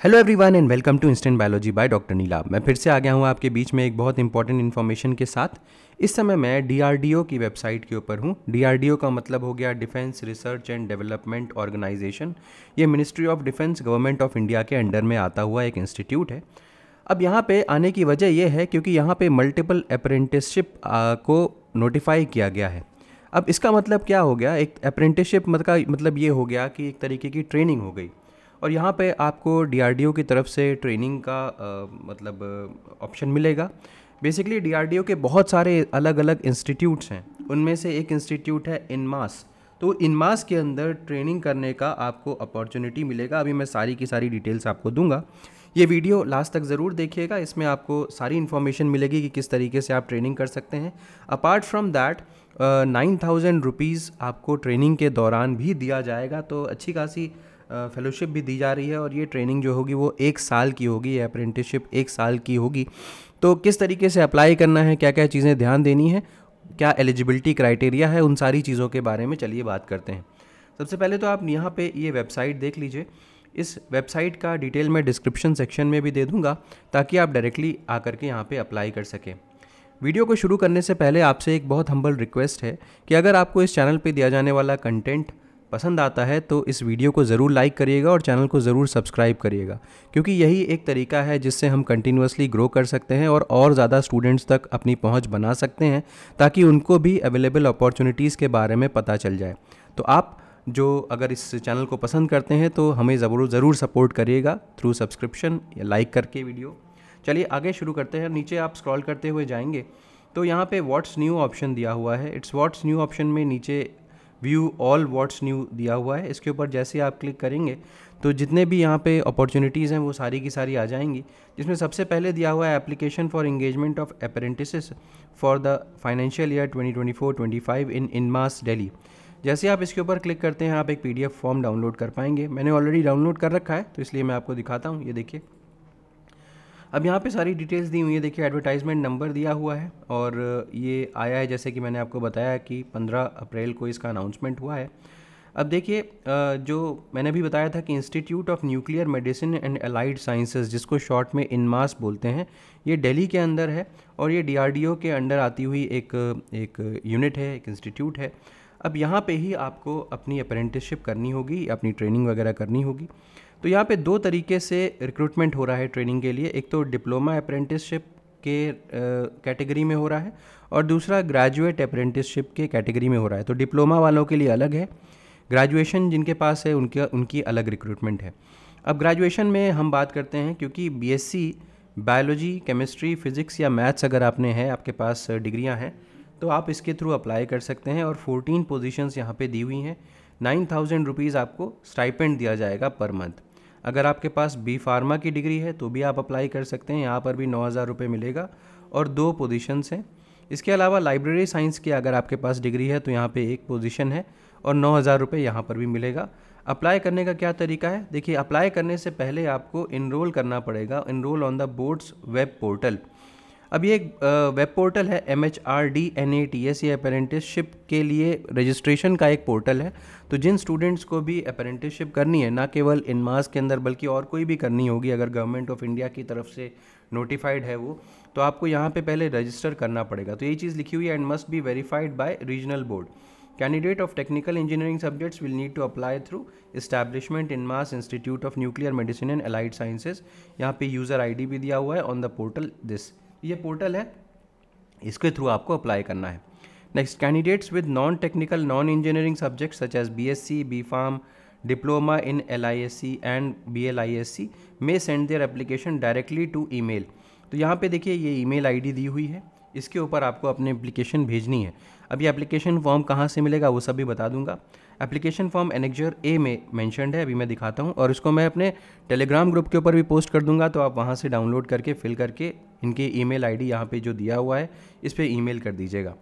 Hello everyone and welcome to instant biology by doctor Neela मैं फिर से आ गया हूँ आपके बीच में एक बहुत इंपॉर्टेंट इन्फॉर्मेशन के साथ। इस समय मैं डीआरडीओ की वेबसाइट के ऊपर हूँ। डीआरडीओ का मतलब हो गया defence research and development organisation ये ministry of defence government of India के अंडर में आता हुआ एक इंस्टीट्यूट है। अब यहाँ पे आने की वजह यह है क्योंकि यहाँ पे मल्टीपल अप्रेंटिसशिप को नोटिफाई किया गया है। अब इसका मतलब क्या हो गया? एक अप्रेंटिसशिप मतलब मतलब ये हो गया कि एक तरीके की ट्रेनिंग हो गई। और यहाँ पे आपको डीआरडीओ की तरफ़ से ट्रेनिंग का आ, मतलब ऑप्शन मिलेगा। बेसिकली डीआरडीओ के बहुत सारे अलग अलग इंस्टीट्यूट्स हैं। उनमें से एक इंस्टीट्यूट है इनमास तो इनमास के अंदर ट्रेनिंग करने का आपको अपॉर्चुनिटी मिलेगा। अभी मैं सारी की सारी डिटेल्स आपको दूँगा। ये वीडियो लास्ट तक ज़रूर देखिएगा। इसमें आपको सारी इन्फॉर्मेशन मिलेगी कि किस तरीके से आप ट्रेनिंग कर सकते हैं। Apart from that nine thousand rupees आपको ट्रेनिंग के दौरान भी दिया जाएगा। तो अच्छी खासी फेलोशिप भी दी जा रही है और ये ट्रेनिंग जो होगी वो एक साल की होगी, ये अप्रेंटिसशिप एक साल की होगी। तो किस तरीके से अप्लाई करना है क्या क्या चीज़ें ध्यान देनी है, क्या एलिजिबिलिटी क्राइटेरिया है, उन सारी चीज़ों के बारे में चलिए बात करते हैं। सबसे पहले तो आप यहाँ पे ये वेबसाइट देख लीजिए। इस वेबसाइट का डिटेल मैं डिस्क्रिप्शन सेक्शन में भी दे दूँगा, ताकि आप डायरेक्टली आकर के यहाँ पे अप्लाई कर सकें। वीडियो को शुरू करने से पहले आपसे एक बहुत हम्बल रिक्वेस्ट है कि अगर आपको इस चैनल पे दिया जाने वाला कंटेंट पसंद आता है तो इस वीडियो को ज़रूर लाइक करिएगा और चैनल को ज़रूर सब्सक्राइब करिएगा। क्योंकि यही एक तरीका है जिससे हम कंटिन्यूसली ग्रो कर सकते हैं और और ज़्यादा स्टूडेंट्स तक अपनी पहुँच बना सकते हैं, ताकि उनको भी अवेलेबल अपॉर्चुनिटीज़ के बारे में पता चल जाए। तो आप जो अगर इस चैनल को पसंद करते हैं तो हमें ज़रूर ज़रूर सपोर्ट करिएगा थ्रू सब्सक्रिप्शन या लाइक करके वीडियो चलिए आगे शुरू करते हैं। नीचे आप स्क्रॉल करते हुए जाएँगे तो यहाँ पे व्हाट्स न्यू ऑप्शन दिया हुआ है। इट्स व्हाट्स न्यू ऑप्शन में नीचे व्यू ऑल व्हाट्स न्यू दिया हुआ है। इसके ऊपर जैसे ही आप क्लिक करेंगे तो जितने भी यहाँ पे अपॉर्चुनिटीज़ हैं, वो सारी की सारी आ जाएँगी। जिसमें सबसे पहले दिया हुआ है application for engagement of apprentice for the financial year 2024-25 in INMAS Delhi जैसे आप इसके ऊपर क्लिक करते हैं, आप एक पीडीएफ फॉर्म डाउनलोड कर पाएँगे। मैंने ऑलरेडी डाउनलोड कर रखा है तो इसलिए मैं आपको दिखाता हूँ। ये देखिए। अब यहाँ पे सारी डिटेल्स दी हुई है। देखिए एडवर्टाइजमेंट नंबर दिया हुआ है और ये आया है, जैसे कि मैंने आपको बताया कि 15 अप्रैल को इसका अनाउंसमेंट हुआ है। अब देखिए जो मैंने भी बताया था कि institute of nuclear medicine and allied sciences जिसको शॉर्ट में इनमास बोलते हैं, ये दिल्ली के अंदर है और ये डीआरडीओ के अंडर आती हुई एक एक यूनिट है, एक इंस्टीट्यूट है। अब यहाँ पे ही आपको अपनी अप्रेंटिसशिप करनी होगी, अपनी ट्रेनिंग वगैरह करनी होगी। तो यहाँ पे दो तरीके से रिक्रूटमेंट हो रहा है ट्रेनिंग के लिए। एक तो डिप्लोमा अप्रेंटिसशिप के कैटेगरी में हो रहा है और दूसरा ग्रेजुएट अप्रेंटिसशिप के कैटेगरी में हो रहा है। तो डिप्लोमा वालों के लिए अलग है। ग्रेजुएशन जिनके पास है, उनके, उनकी अलग रिक्रूटमेंट है। अब ग्रेजुएशन में हम बात करते हैं क्योंकि बीएससी बायोलॉजी केमिस्ट्री फिज़िक्स या मैथ्स अगर आपने है, आपके पास डिग्रियाँ हैं तो आप इसके थ्रू अप्लाई कर सकते हैं और 14 पोजीशंस यहाँ पे दी हुई हैं। नाइन थाउज़ेंड रुपीज़ आपको स्टाइपेंड दिया जाएगा पर मंथ अगर आपके पास बी फार्मा की डिग्री है तो भी आप अप्लाई कर सकते हैं। यहाँ पर भी नौ हज़ार रुपये मिलेगा और दो पोजीशंस हैं। इसके अलावा लाइब्रेरी साइंस की अगर आपके पास डिग्री है तो यहाँ पे एक पोजीशन है और नौ हज़ार रुपये यहाँ पर भी मिलेगा। अप्लाई करने का क्या तरीका है? देखिए अप्लाई करने से पहले आपको इनरोल करना पड़ेगा। Enrol on the boards web portal अब ये एक वेब पोर्टल है M H R D N A T S ये अपेरेंटिसशिप के लिए रजिस्ट्रेशन का एक पोर्टल है। तो जिन स्टूडेंट्स को भी अपेरेंटिसशिप करनी है, ना केवल इन मास के अंदर, बल्कि और कोई भी करनी होगी, अगर गवर्नमेंट ऑफ़ इंडिया की तरफ़ से नोटिफाइड है वो तो आपको यहाँ पे पहले रजिस्टर करना पड़ेगा। तो ये चीज़ लिखी हुई है and must be verified by regional board candidate of technical engineering subjects will need to apply through establishment INMAS institute of nuclear medicine and allied sciences यहाँ पे यूज़र आईडी भी दिया हुआ है ऑन द पोर्टल दिस ये portal है, इसके through आपको अप्लाई करना है। Next candidates with non technical non engineering subject such as B S C B pharm diploma in L I S C and B L I S C may send their application directly to email तो यहाँ पे देखिए, ये ई mail I D दी हुई है। इसके ऊपर आपको अपनी एप्लीकेशन भेजनी है। ये एप्लीकेशन फॉर्म कहाँ से मिलेगा, वो सब भी बता दूँगा। एप्लीकेशन फॉर्म एनेक्जर ए में मैंशनड है, अभी मैं दिखाता हूँ और इसको मैं अपने टेलीग्राम ग्रुप के ऊपर भी पोस्ट कर दूँगा तो आप वहाँ से डाउनलोड करके फिल करके इनके ईमेल आईडी यहाँ पे जो दिया हुआ है, इस पर ईमेल कर दीजिएगा।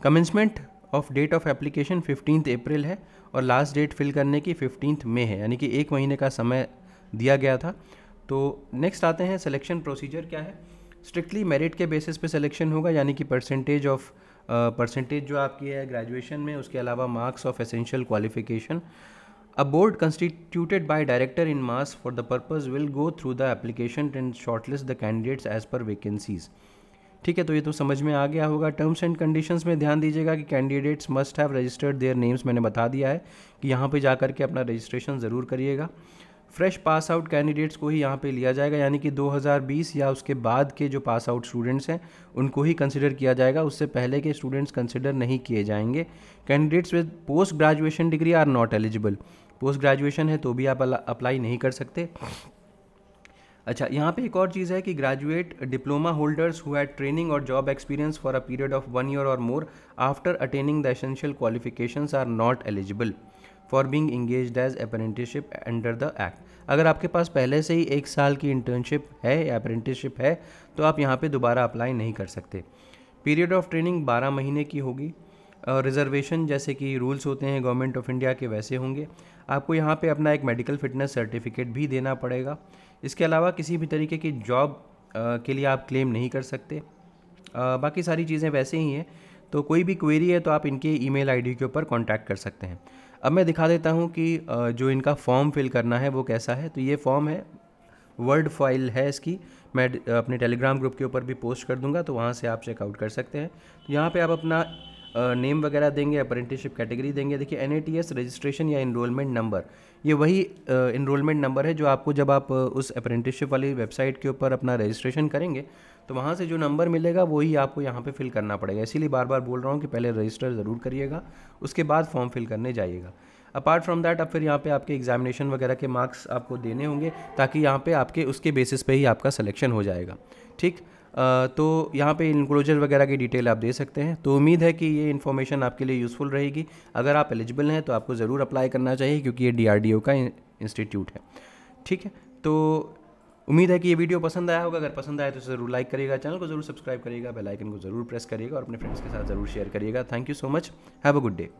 Commencement of date of application fifteen April है और लास्ट डेट फिल करने की फिफ्टीन मे है, यानी कि एक महीने का समय दिया गया था। तो नेक्स्ट आते हैं सिलेक्शन प्रोसीजर क्या है? स्ट्रिक्टली मेरिट के बेसिस पे सिलेक्शन होगा, यानी कि परसेंटेज ऑफ़ परसेंटेज जो आपकी है ग्रेजुएशन में, उसके अलावा marks of essential qualification A board constituted by director in mass for the purpose will go through the application and shortlist the candidates as per vacancies. ठीक है तो ये तो समझ में आ गया होगा। टर्म्स एंड कंडीशंस में ध्यान दीजिएगा कि candidates must have registered their names मैंने बता दिया है कि यहाँ पे जा कर के अपना रजिस्ट्रेशन ज़रूर करिएगा। फ्रेश पास आउट कैंडिडेट्स को ही यहाँ पे लिया जाएगा, यानी कि 2020 या उसके बाद के जो पास आउट स्टूडेंट्स हैं, उनको ही कंसिडर किया जाएगा। उससे पहले के स्टूडेंट्स कंसिडर नहीं किए जाएँगे। Candidates with post graduation degree are not eligible post graduation है तो भी आप अप्लाई नहीं कर सकते। अच्छा यहाँ पे एक और चीज़ है कि graduate diploma holders who had training और job experience for a period of one year और more after attaining the essential qualifications are not eligible for being engage as apprenticeship under the act अगर आपके पास पहले से ही एक साल की internship है या अप्रेंटिसशिप है तो आप यहाँ पे दोबारा अप्लाई नहीं कर सकते। पीरियड ऑफ़ ट्रेनिंग बारह महीने की होगी। रिजर्वेशन जैसे कि रूल्स होते हैं गवर्नमेंट ऑफ़ इंडिया के वैसे होंगे। आपको यहाँ पे अपना एक मेडिकल फिटनेस सर्टिफिकेट भी देना पड़ेगा। इसके अलावा किसी भी तरीके की जॉब के लिए आप क्लेम नहीं कर सकते। बाकी सारी चीज़ें वैसे ही हैं। तो कोई भी क्वेरी है तो आप इनके ईमेल आईडी के ऊपर कांटेक्ट कर सकते हैं। अब मैं दिखा देता हूँ कि जो इनका फॉर्म फिल करना है वो कैसा है। तो ये फॉर्म है वर्ड फ़ाइल है इसकी। मैं अपने टेलीग्राम ग्रुप के ऊपर भी पोस्ट कर दूँगा तो वहाँ से आप चेकआउट कर सकते हैं। तो यहाँ पे आप अपना नेम वगैरह देंगे अप्रेंटिसशिप कैटेगरी देंगे। देखिए एनएटीएस रजिस्ट्रेशन या इनरोलमेंट नंबर ये वही इनरोलमेंट नंबर है जो आपको जब आप उस अप्रेंटिसशिप वाली वेबसाइट के ऊपर अपना रजिस्ट्रेशन करेंगे तो वहाँ से जो नंबर मिलेगा वही आपको यहाँ पे फिल करना पड़ेगा। इसीलिए बार बार बोल रहा हूँ कि पहले रजिस्टर ज़रूर करिएगा, उसके बाद फॉर्म फिल करने जाइएगा। अपार्ट फ्रॉम दैट अब फिर यहाँ पे आपके एग्जामिनेशन वगैरह के मार्क्स आपको देने होंगे, ताकि यहाँ पे आपके, उसके बेसिस पे ही आपका सिलेक्शन हो जाएगा। ठीक? तो यहाँ पे इनक्लोजर वगैरह की डिटेल आप दे सकते हैं। तो उम्मीद है कि ये इन्फॉर्मेशन आपके लिए यूज़फुल रहेगी। अगर आप एलिजिबल हैं तो आपको ज़रूर अप्लाई करना चाहिए, क्योंकि ये डीआरडीओ का इंस्टीट्यूट है। ठीक है? तो उम्मीद है कि ये वीडियो पसंद आया होगा। अगर पसंद आया तो ज़रूर लाइक करिएगा। चैनल को ज़रूर सब्सक्राइब करिएगा। बेल आइकन को ज़रूर प्रेस करिएगा और अपने फ्रेंड्स के साथ ज़रूर शेयर करिएगा। Thank you so much have a good day